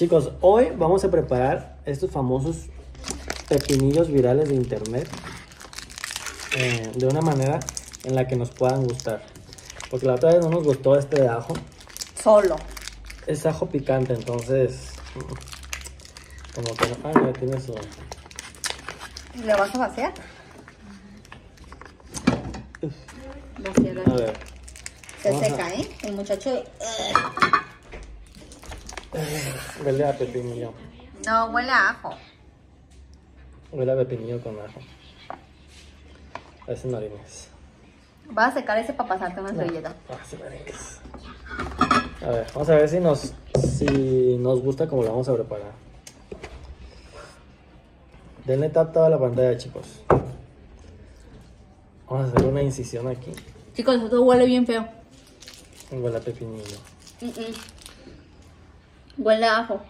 Chicos, hoy vamos a preparar estos famosos pepinillos virales de internet eh, de una manera en la que nos puedan gustar. Porque la otra vez no nos gustó este de ajo. Solo. Es ajo picante, entonces... mm, Como que no... Ah, ya tiene su... ¿Le vas a vaciar? Vaciar. A ver. Se vamos a- seca, ¿eh? El muchacho... Huele a pepinillo. No, huele a ajo. Huele a pepinillo con ajo. Parecen marines. Vas a secar ese para pasarte una servilleta. Parecen marines. A ver, vamos a ver si nos, si nos gusta como lo vamos a preparar. Denle tap a la pantalla, chicos. Vamos a hacer una incisión aquí. Chicos, esto huele bien feo. Huele a pepinillo. Huele a ajo.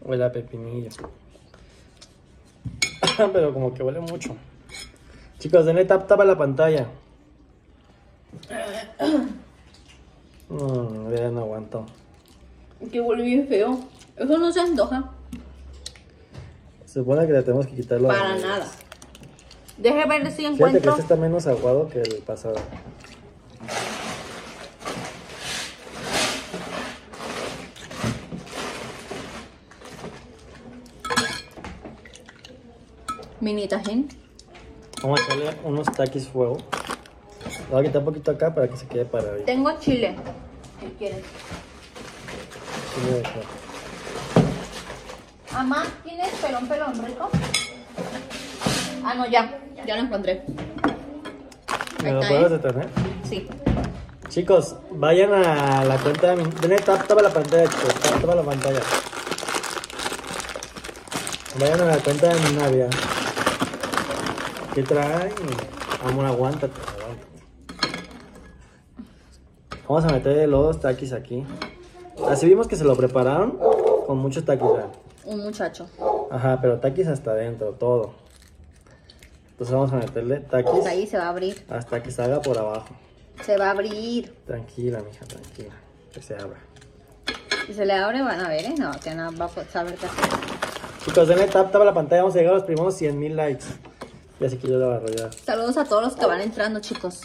Huele a pepinillo. Pero como que huele mucho. Chicos, denle tap tap a la pantalla. Mmm, ya no aguanto. Que huele bien feo. Eso no se antoja. Se supone que le tenemos que quitar los Para nada. Deje ver si Fíjate que encuentro. este está menos aguado que el pasado. Mini tajín. Vamos a echarle unos taquis fuego. Voy a quitar un poquito acá para que se quede para ahí. Tengo chile. Si quieres. Mamá, ¿tienes pelón, pelón rico? Ah, no, ya. Ya lo encontré. ¿Me lo Acá, puedes ¿eh? detener? Sí. Chicos, vayan a la cuenta de mi... Denle tap tap a la pantalla, chicos. Tap tap a la pantalla. Vayan a la cuenta de mi novia. ¿Qué traen? Amor, aguántate, aguántate. Vamos a meter los taquis aquí. Así vimos que se lo prepararon con muchos taquis, vean. Un muchacho. Ajá, pero taquis hasta adentro, todo. Entonces vamos a meterle taquis Pues ahí se va a abrir. hasta que salga por abajo. Se va a abrir. Tranquila, mija, tranquila. Que se abra. Si se le abre, van a ver, ¿eh? No, que no va a saber qué hacer. Chicos, denle tap tap a la pantalla. Vamos a llegar a los primeros 100 mil likes. Ya se quitó la barra ya. Saludos a todos los que van entrando, chicos.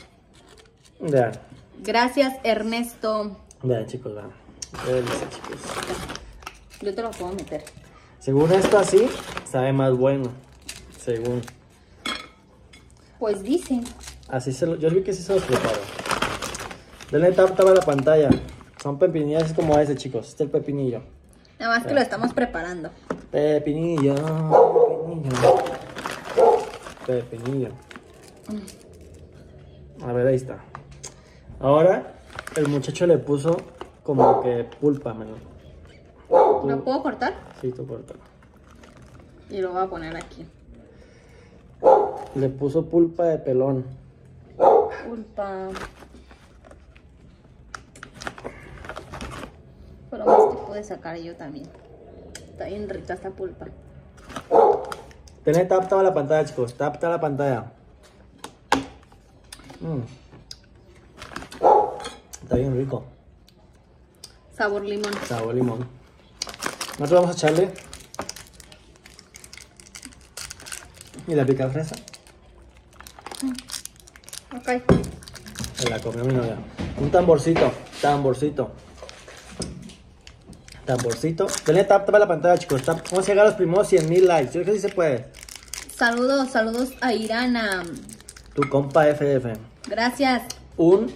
Vean, Gracias, Ernesto. vean, chicos, vean. Chicos. Yo te lo puedo meter. Según esto así, sabe más bueno. Según. Pues dicen. Así se lo, yo vi que sí se los preparo. Denle tap tap a la pantalla. Son pepinillos como ese, chicos. Este es el pepinillo. Nada más que lo estamos preparando. Pepinillo, pepinillo. Pepinillo. A ver, ahí está. Ahora, el muchacho le puso como que pulpa, men. ¿Lo puedo cortar? Sí, tú corta. Y lo voy a poner aquí. Le puso pulpa de pelón. Pulpa. Pero más que pude sacar yo también. Está bien rica esta pulpa. Denle tap a la pantalla, chicos. Tap a la pantalla. Mm. Está bien rico. Sabor limón. Sabor limón. Nosotros vamos a echarle. Y la pica fresa. Ok. Se la comió mi novia. Un tamborcito. Tamborcito. Tamborcito. Denle tap tap a la pantalla, chicos. Tap. Vamos a llegar a los primeros 100 mil likes. Yo creo que sí se puede. Saludos, saludos a Irana. Tu compa FF. Gracias. Un.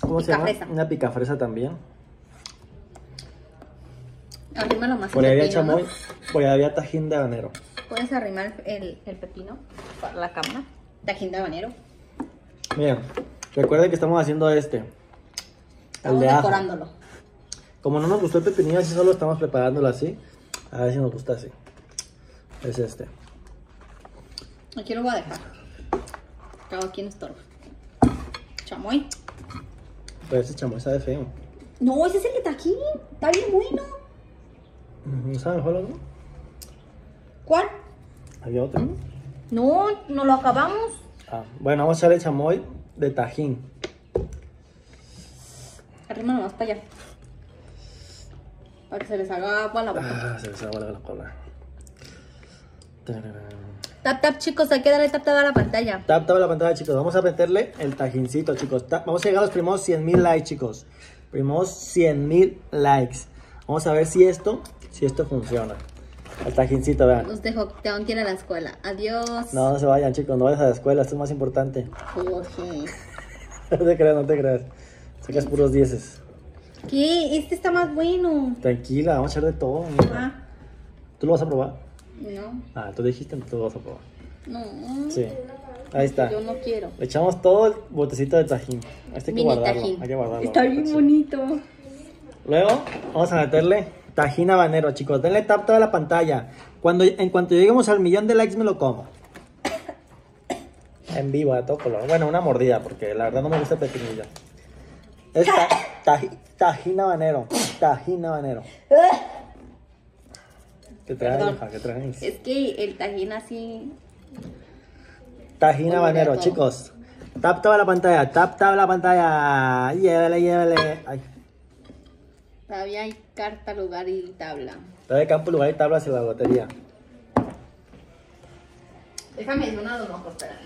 ¿Cómo se llama? Picafresa. Una picafresa también. Arrímalo más Por el ahí había pepino, ¿no? chamoy. Por ahí había tajín de habanero. ¿Puedes arrimar el, el pepino para la cámara? Tajín de habanero. Miren. Recuerden que estamos haciendo este. El Estamos de ajo. decorándolo. Como no nos gustó el pepinillo, así solo estamos preparándolo así. A ver si nos gusta así. Es este. Aquí lo voy a dejar. Cada quien estorba. Chamoy. Pero ese chamoy sabe feo. No, ese es el de tajín. Está bien bueno. ¿No sabe mejor otro? ¿Cuál? ¿Había otro? No, no lo acabamos. Ah, bueno, vamos a echarle chamoy de tajín. Arrímalo más para allá. Para que se les haga agua la boca. Ah, se les agua la cola. Tararán. Tap, tap, chicos, hay que darle tap, tap a la pantalla. Tap, tap a la pantalla, chicos. Vamos a meterle el tajincito, chicos. Tap- Vamos a llegar a los primeros 100 mil likes, chicos. Primos 100 mil likes. Vamos a ver si esto, si esto funciona. El tajincito, vean. Los dejo, tengo que ir a la escuela. Adiós. No, no se vayan, chicos. No vayas a la escuela. Esto es más importante. Jorge. No te creas, no te creas. Sacas puros dieces. ¿Qué? Este está más bueno. Tranquila, vamos a echar de todo. mira. Ah, ¿Tú lo vas a probar? No. Ah, tú dijiste, tú vas a probar. No. Sí. Ahí está. Yo no quiero. Le echamos todo el botecito de tajín. Este hay que Mini guardarlo. tajín. Hay que guardarlo. Está bien bonito. Luego vamos a meterle tajín habanero, chicos. Denle tap toda la pantalla. Cuando, en cuanto lleguemos al millón de likes me lo como. En vivo, a todo color. Bueno, una mordida, porque la verdad no me gusta pepinillo. Es ta- taji- tajín habanero. Tajín habanero. ¿Qué traes, Perdón. hija? ¿Qué traes? Es que el tajín así. Tajín a habanero, chicos. Tap toda la pantalla, tap toda la pantalla. Llévele, llévele. Ay, Todavía hay carta, lugar y tabla. trae campo, lugar y tablas y la lotería. Déjame decir una de los ojos, espérame.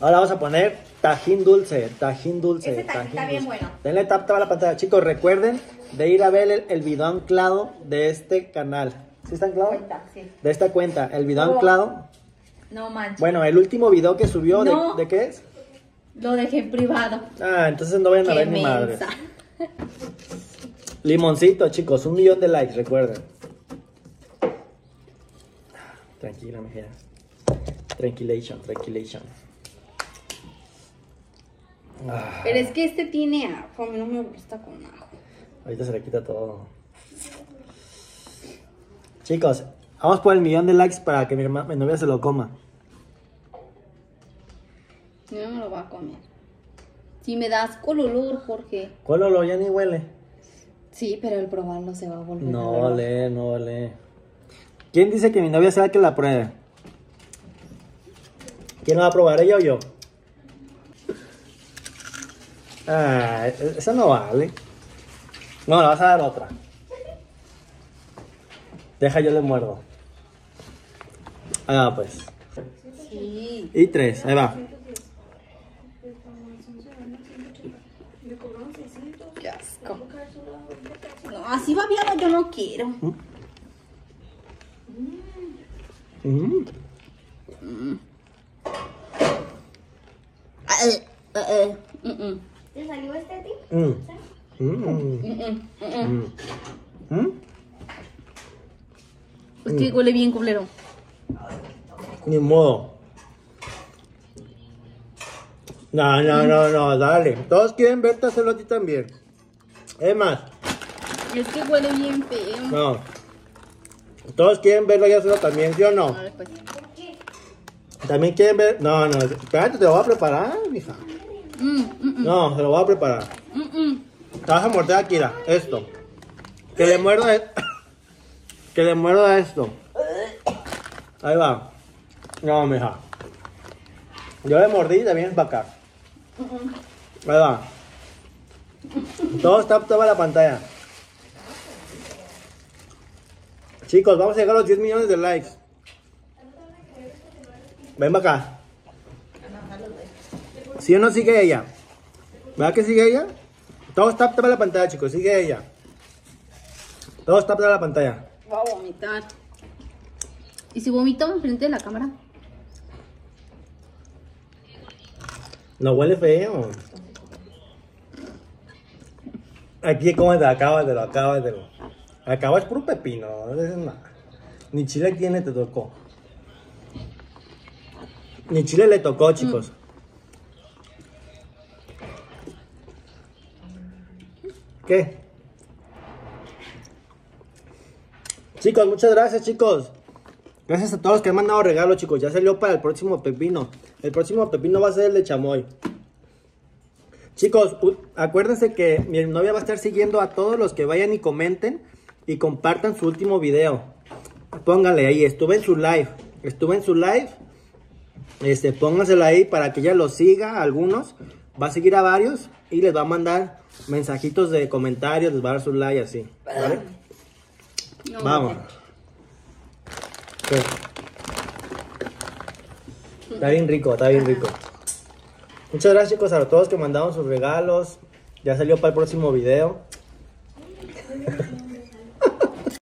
Ahora vamos a poner tajín dulce, tajín dulce. Ese tajín está bien dulce. bueno. Denle tap toda la pantalla. Chicos, recuerden de ir a ver el, el video anclado de este canal. ¿Sí está anclado? Cuenta, sí. De esta cuenta. El video Oh. anclado. No manches. Bueno, el último video que subió, de- No. ¿de, qué es? Lo dejé en privado. Ah, entonces no vayan a ver ni madre. Limoncito, chicos, un millón de likes, recuerden. Tranquila, mija. Tranquilation, tranquilation. Ah, Pero es que este tiene ajo. A mí no me gusta con ajo. ahorita se le quita todo. Chicos, vamos por el millón de likes para que mi, mi novia se lo coma. No me lo voy a comer. Si me das color, Jorge. ¿Cuál olor? Ya ni huele. Sí, pero el probarlo se va a volver. No a ole, no ole. ¿Quién dice que mi novia sea la que la pruebe? ¿Quién lo va a probar, ella o yo? Ah, e- esa no vale. No, le vas a dar otra. Deja, yo le muerdo. Va, pues. Sí. Y tres, ahí va. Qué asco. No, así babiado yo no quiero. Mm. Eh, eh, eh, mm, mm, ¿Te salió este a ti? Mm. Mm. mm, mm, mm. Mm. Mm. Es que huele bien culero. Ni modo. No, no, no, no, dale. Todos quieren verte hacerlo a ti también. Es más, Es que huele bien feo. no. Todos quieren verlo y hacerlo también, ¿sí o no? A ver, pues. También quieren ver. No, no, espérate, te lo voy a preparar, mija. Mm, mm, mm, No, se lo voy a preparar. Te vas a morder aquí, mira, esto. Que le muerda. Que le muerda esto. Ahí va. No, mija. Yo le mordí y vienes para acá. Ahí va. Todo está toda la pantalla. Chicos, vamos a llegar a los 10 millones de likes. Ven para acá. ¿Sí o no sigue ella? ¿Verdad que sigue ella? Todo está toda la pantalla, chicos. Sigue ella. Todo está toda la pantalla. A vomitar. ¿Y si vomito enfrente de la cámara? No huele feo. Aquí cómetelo, acábatelo, acábatelo. Acaba es puro pepino, no es nada. Ni chile tiene, te tocó. Ni chile le tocó, chicos. ¿Qué? Chicos, muchas gracias, chicos. Gracias a todos los que han mandado regalos, chicos. Ya salió para el próximo pepino. El próximo pepino va a ser el de chamoy. Chicos, acuérdense que mi novia va a estar siguiendo a todos los que vayan y comenten y compartan su último video. Pónganle ahí, estuve en su live. Estuve en su live. Este, pónganselo ahí para que ella los siga a algunos. Va a seguir a varios y les va a mandar mensajitos de comentarios, les va a dar su like así. ¿vale? No, Vamos. Sí. Está bien rico, está bien rico. Muchas gracias chicos a todos que mandaron sus regalos. Ya salió para el próximo video.